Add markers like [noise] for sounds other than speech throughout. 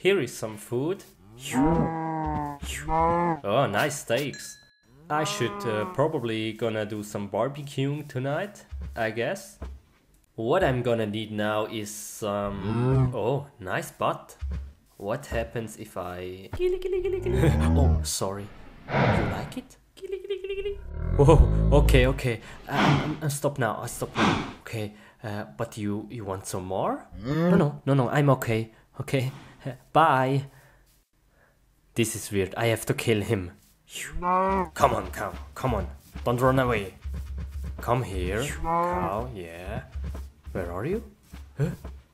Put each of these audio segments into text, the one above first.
Here is some food. Oh, nice steaks. I should uh, probably gonna do some barbecuing tonight, I guess. What I'm gonna need now is some... Oh, nice butt. What happens if I... [laughs] oh, sorry. You like it? Whoa, okay, okay. Um, um, stop now, uh, stop now. Okay, uh, but you, you want some more? No, no, no, no, I'm okay. Okay, bye. This is weird. I have to kill him. Come on, cow. Come on. Don't run away. Come here. Cow, yeah. Where are you? Huh?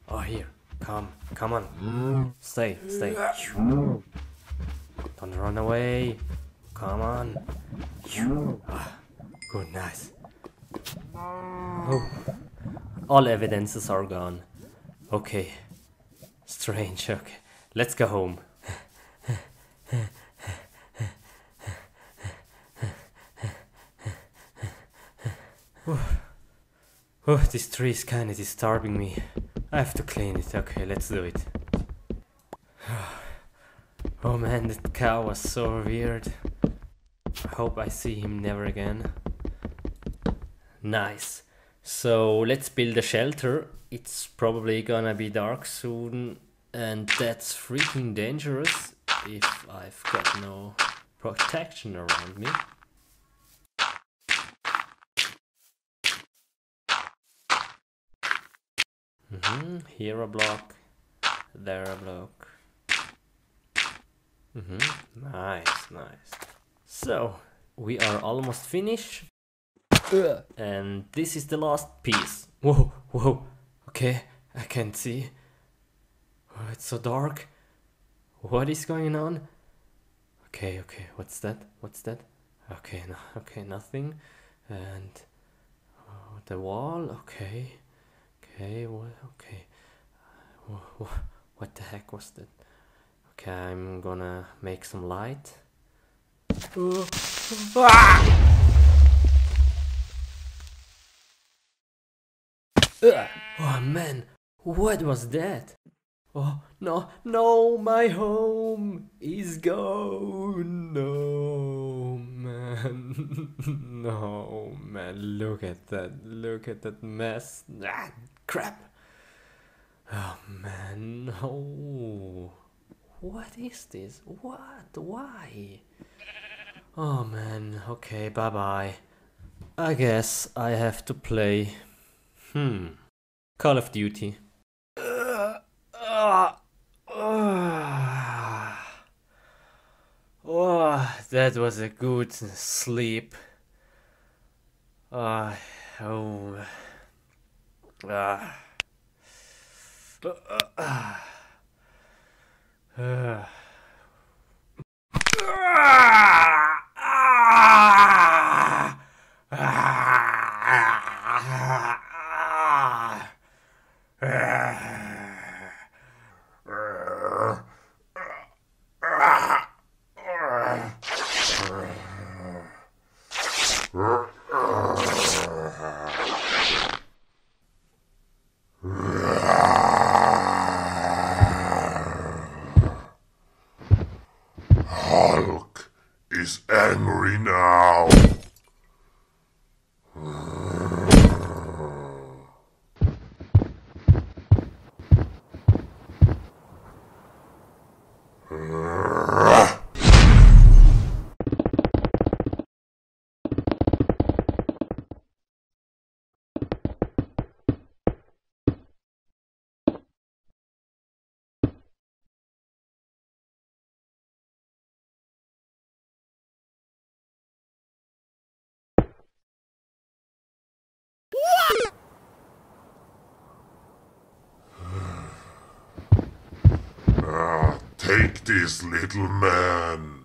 Oh, here. Come. Come on. Stay, stay. Don't run away. Come on. Ah, good, nice. Oh. All evidences are gone. Okay. Strange, okay. Let's go home. Oh, this tree is kinda disturbing me. I have to clean it. Okay, let's do it. [sighs] Oh man, that cow was so weird. I hope I see him never again. Nice. So let's build a shelter. It's probably gonna be dark soon, and that's freaking dangerous if I've got no protection around me. hmm Here a block, there a block. hmm Nice, nice. So, we are almost finished. And this is the last piece. Whoa, whoa. Okay, I can't see. Oh, it's so dark. What is going on? Okay, okay. What's that? What's that? Okay, no, [laughs] okay, nothing. And oh, the wall. Okay, okay. What? Okay. Wha- wha- What the heck was that? Okay, I'm gonna make some light. Ah! Oh man, what was that? Oh no, no, my home is gone. No, man. [laughs] no, man, look at that. Look at that mess. Ah, crap. Oh man, no. What is this? What? Why? Oh man, okay, bye bye. I guess I have to play. Hmm. Call of Duty. Oh, that was a good sleep. Ah, oh. Ah. Ah. Ah. Hulk is angry now. Ah, this, little man.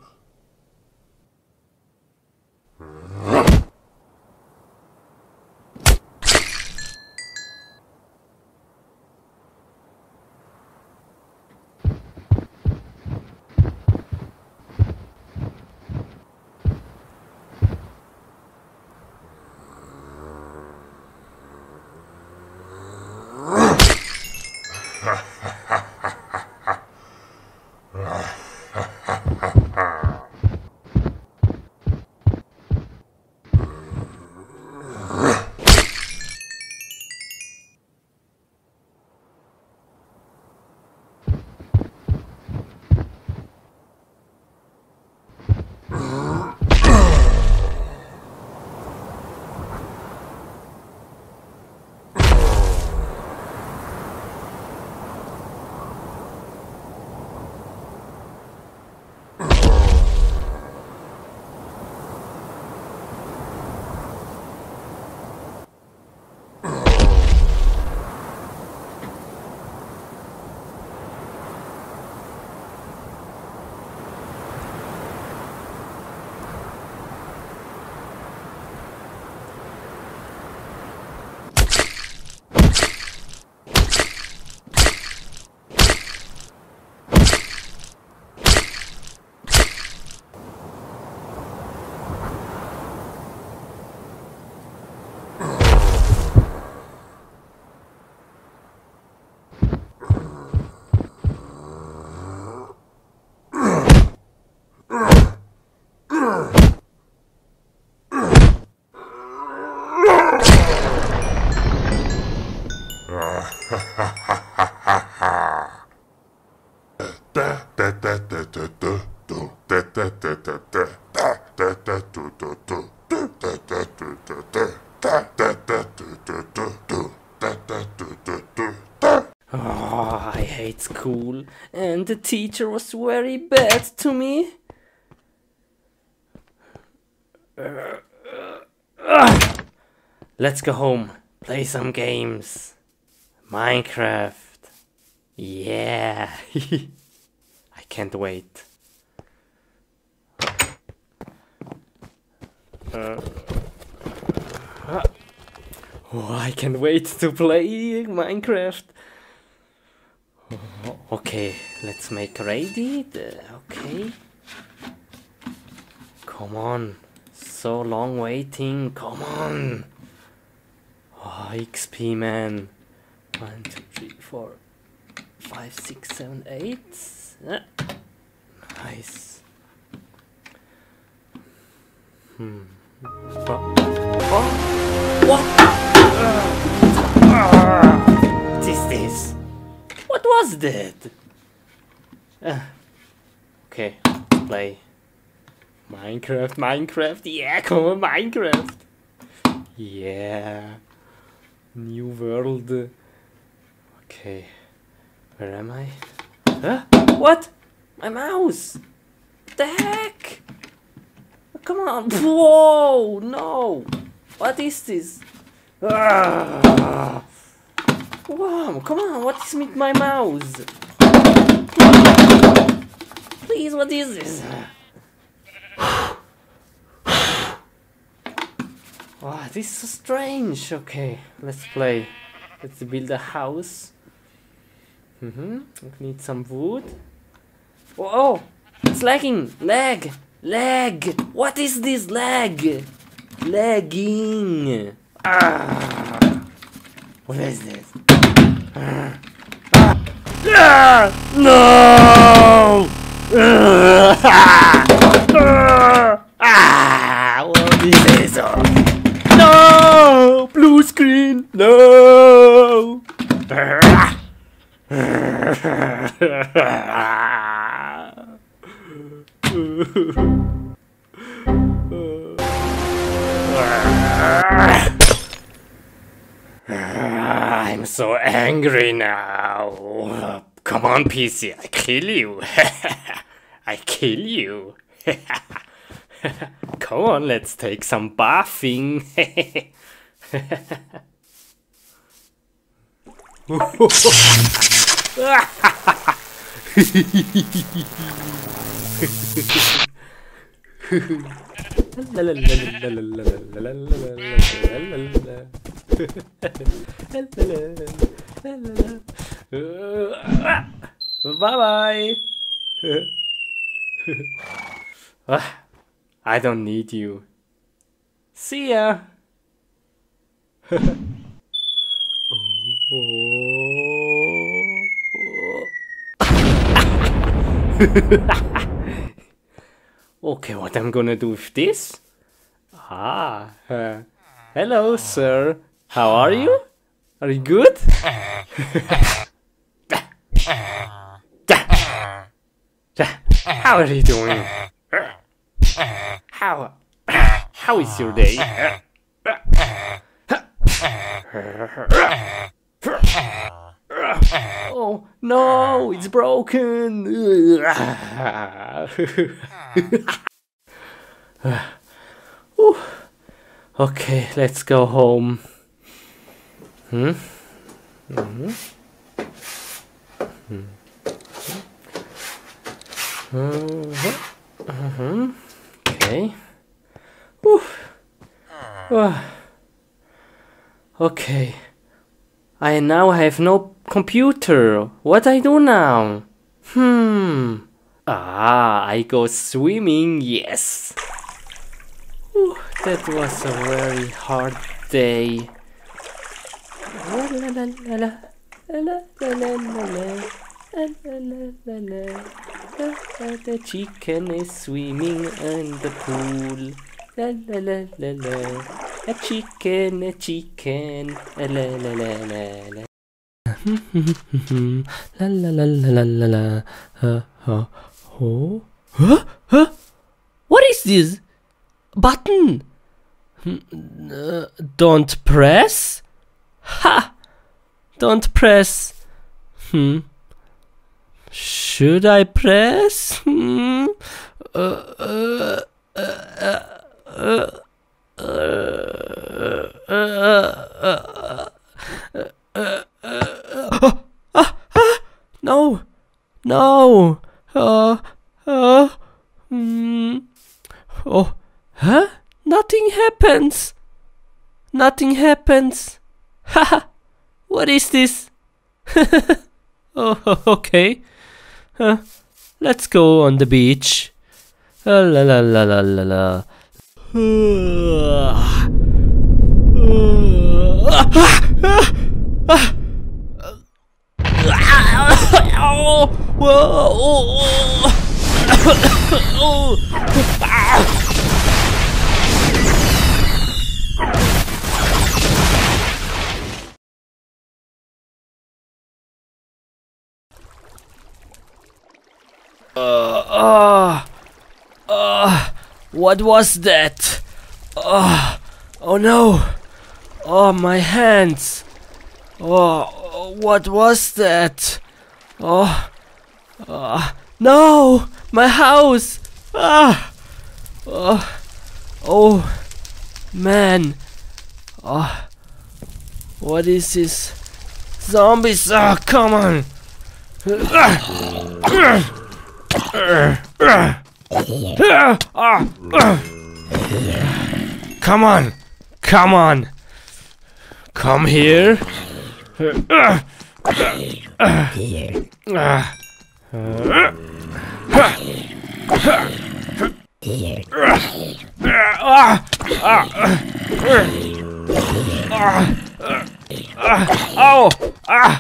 Oh, I hate school, and the teacher was very bad to me. Let's go home, play some games. Minecraft. Yeah. [laughs] I can't wait. Uh. Uh, oh, I can't wait to play Minecraft. Okay, let's make ready. Okay. Come on. So long waiting. Come on. Oh, XP man. One, two, three, four, five, six, seven, eight. Ah, Nice. Hmm. Oh. Oh. What? What is this? What was that? Ah. okay, play. Minecraft, Minecraft, yeah, come on, Minecraft. Yeah. New world. Okay. Where am I? Huh? What? My mouse! The heck? Come on! [laughs] Whoa! No! What is this? Ah! Wow! Come on! What is with my mouse? Please, what is this? [sighs] Oh, this is so strange. Okay, let's play. Let's build a house. Mm-hmm. We need some wood. Oh, oh, it's lagging. Lag. Lag. What is this lag? Lagging. Ah. What is this? Ah. Ah. No. Ah. Ah. What is this? No! Blue screen! No! I'm so angry now. Come on, PC, I kill you. [laughs] I kill you. [laughs] Come on, let's take some bathing. [laughs] [laughs] bye bye. [laughs] I don't need you. See ya. [laughs] okay, what I'm gonna do with this? Ah, uh, hello, sir. How are you? Uh, are you good? How are you doing? How how is your day? Oh no, it's broken. [laughs] Okay, let's go home. Hmm? Hmm. Mhm. Okay. Whew. Ah. Okay. I now have no computer. What I do now? Hmm. Ah, I go swimming. Yes. That was a very hard day. The chicken is swimming in the pool. La la la la la. A chicken, a chicken. La la la la la la. la la la la la la. Uh, uh, oh. Huh? Huh? What is this? Button. Hmm, uh, don't press. Ha! Don't press. Hmm. Should I press? Hmm. No, no. Uh, uh, mm. Oh, huh? Nothing happens. Nothing happens. Ha what is this? [laughs] oh, [laughs] okay. Let's go on the beach. Uh, la la la la la la. [laughs] Uh, uh, what was that? Oh, oh no! Oh, my hands! Oh, what was that? Oh, uh, no! My house! Ah! Oh, oh, man! Oh, what is this? Zombies! Ah, come on! [coughs] [coughs] Come on! Come on! Come here! Oh! Ah!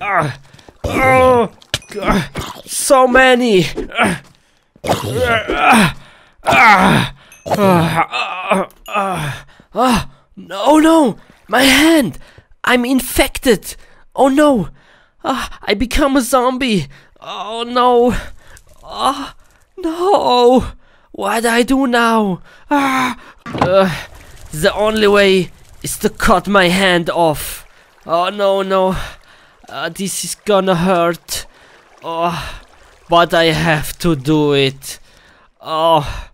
Ah! Oh! So many! No, no! My hand! I'm infected! Oh no! Ah, I become a zombie! Oh no! Oh, no! What do I do now? Ah, uh, the only way is to cut my hand off. Oh no, no! Uh, this is gonna hurt. Oh, but I have to do it. Oh,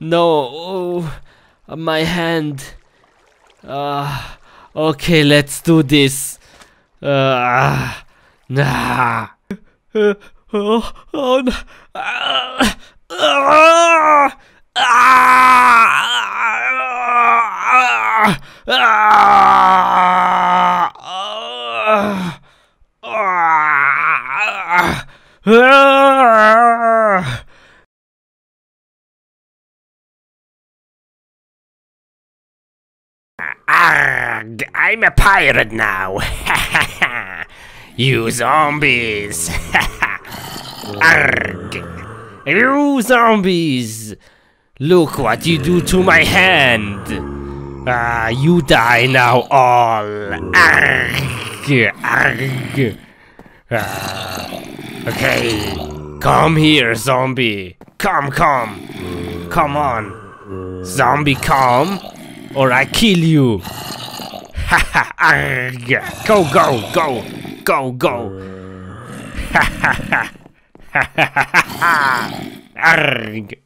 no, oh, my hand. Ah, okay, let's do this. Uh, nah. Uh, oh, oh, no. Ah, ah, ah, ah, ah, ah. Arg, [laughs] I'm a pirate now. [laughs] you zombies. [laughs] Arg! You zombies! Look what you do to my hand! Ah, you die now all! Arg! Arg! Ah, okay, come here, zombie! Come, come! Come on! Zombie, come! Or I kill you! Ha ha! Go, go, go! Go, go! Ha ha ha! Ha ha ha ha! Arg!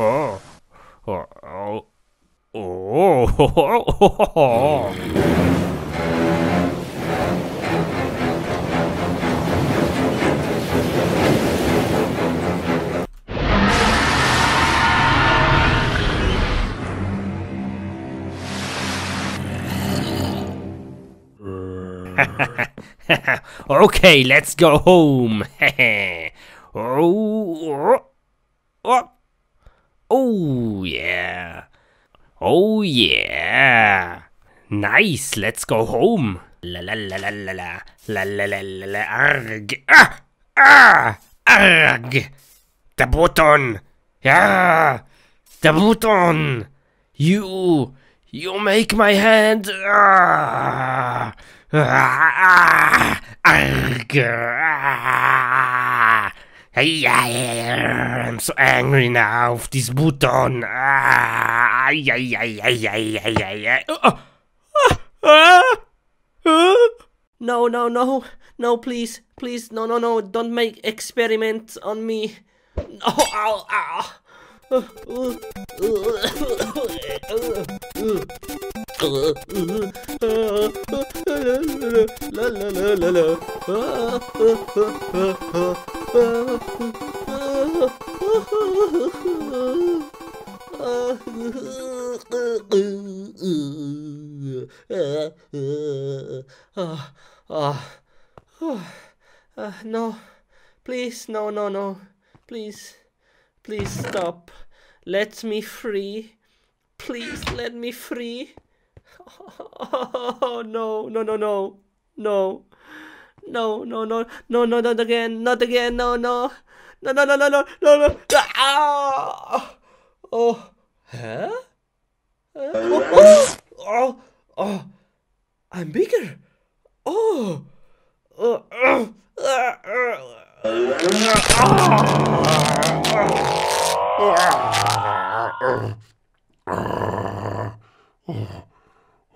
Oh, oh, oh, oh, oh, [laughs] okay, let's go home. [laughs] oh, oh, oh, yeah. Oh, yeah. Nice, let's go home. La la la la la la. La la la la la. Arg. Ah! Ah! Arg! The button! Yeah! The button! You! You make my hand! Ah! I'm so angry now with this button. No, no, no, no, please, please, no, no, no, don't make experiments on me. Oh, ow, ow. No, please, no, no, no, please, please stop. Let me free. Please let me free. Oh, [laughs] no, no, no, no, no, no, no, no, no, no, not again, not again, no, no, no, no, no, no, no, no, no. Ah! Oh, huh? Uh, oh, oh, oh, oh, I'm bigger. Oh, oh, uh,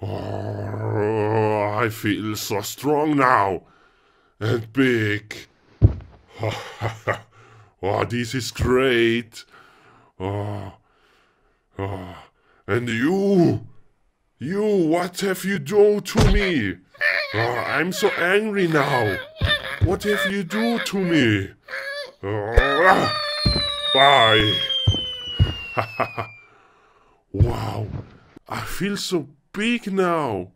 Oh, I feel so strong now and big. [laughs] oh, this is great. Oh, oh. And you, you, what have you done to me? Oh, I'm so angry now. What have you do to me? Oh, bye. [laughs] wow, I feel so big now.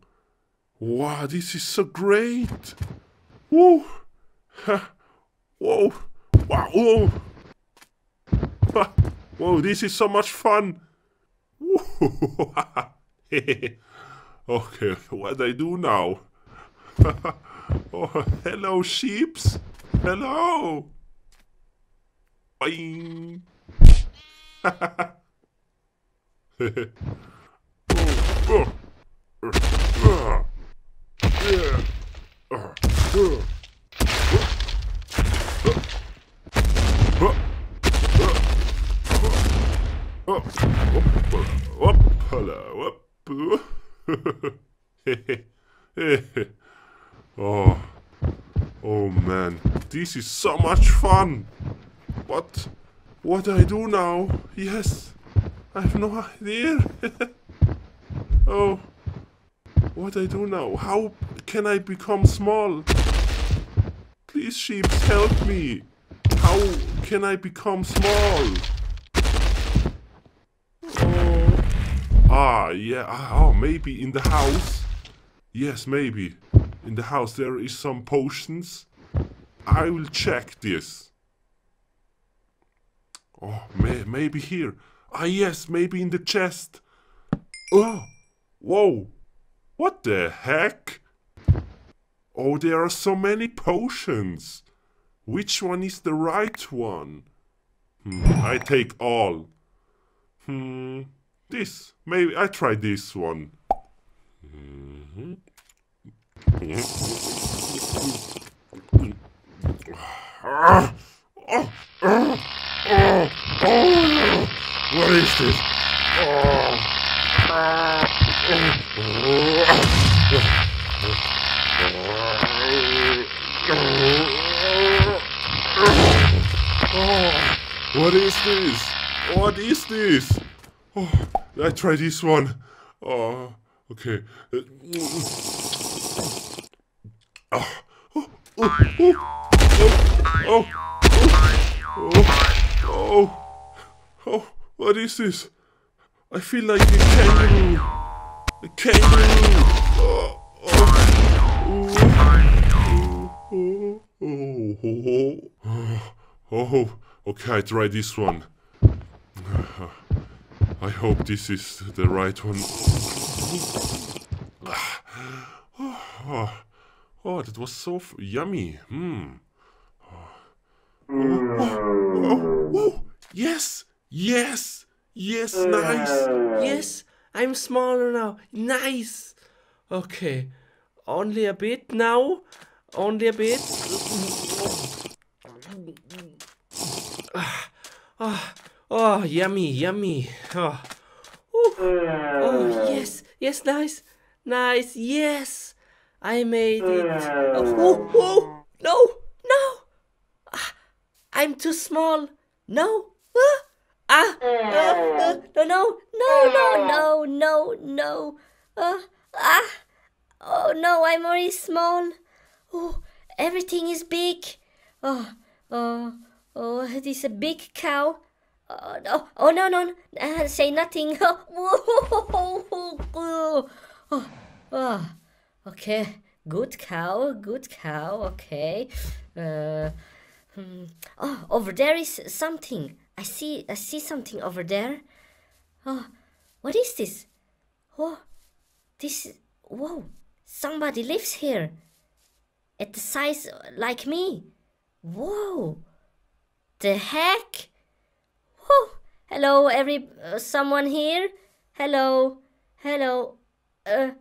Wow, this is so great. Woo. Whoa. Wow. Whoa. Whoa, this is so much fun. [laughs] Okay, what I do now? [laughs] oh, hello, sheeps. Hello. Boing. oh, [laughs] oh, oh, [laughs] oh man, this is so much fun. What, what I do now? Yes, I have no idea. [laughs] oh, what do I do now? How can I become small? Please, sheep, help me. How can I become small? Oh, ah, yeah. ah, Oh, maybe in the house. Yes, maybe. In the house there is some potions. I will check this. Oh, may maybe here. Ah, yes, maybe in the chest. Oh, whoa. What the heck? Oh, there are so many potions. Which one is the right one? Hmm, I take all. Hmm, this. Maybe I try this one. Mhm. Ah, oh, oh, oh, oh. What is this? Oh, ah, oh. What is this? What is this? Oh, I try this one. Oh, okay. Uh, Oh, oh, oh, oh, oh, oh, oh, oh, what is this? I feel like a kangaroo. Oh, oh, oh, oh, oh, okay, I try this one. I hope this is the right one. Oh, that was so yummy. Hmm. Oh, oh, oh, yes, yes, yes, nice. Yes, I'm smaller now. Nice. Okay, only a bit now. Only a bit. Ah, oh, yummy, yummy. Oh. Oh, yes, yes, nice, nice, yes. I made it. Oh, oh, oh, no, no. I'm too small. No. Ah, ah, no, no, no, no, no, no. Uh, ah, oh no, I'm already small. Oh, everything is big. Oh, oh, oh, it is a big cow. Oh no, oh no, no, uh, say nothing. [laughs] oh, oh, okay, good cow, good cow. Okay. Uh, hmm. Oh, over there is something. I see, I see something over there. Oh, what is this? Oh, this. Whoa, somebody lives here. At the size like me. Whoa, the heck? Whoa, hello, every uh, someone here? Hello, hello. Uh,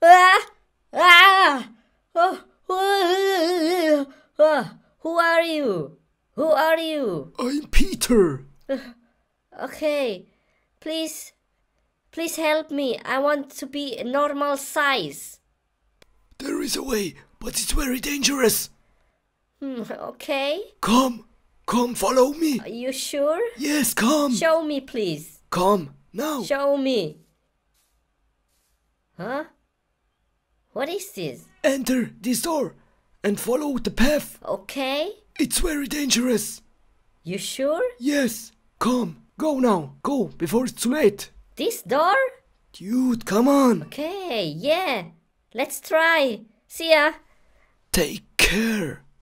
ah, ah, oh, oh, [laughs] oh, who are you? Who are you? I'm Peter. [laughs] Okay, please, please help me. I want to be a normal size. There is a way, but it's very dangerous. Hmm, okay, Come, come, follow me. are you sure? Yes, come. Show me, please. Come, now. Show me. Huh? What is this? Enter this door and follow the path. Okay, It's very dangerous. you sure? Yes, come, go now. Go before it's too late. This door? Dude, come on. Okay, yeah. Let's try. See ya. Take care.